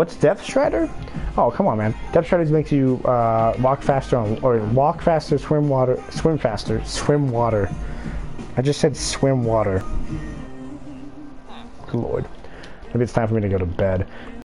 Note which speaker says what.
Speaker 1: What's Depth Strider? Oh, come on, man. Depth Strider makes you uh, walk faster on, or walk faster, swim water, swim faster, swim water. I just said swim water. Good lord. Maybe it's time for me to go to bed.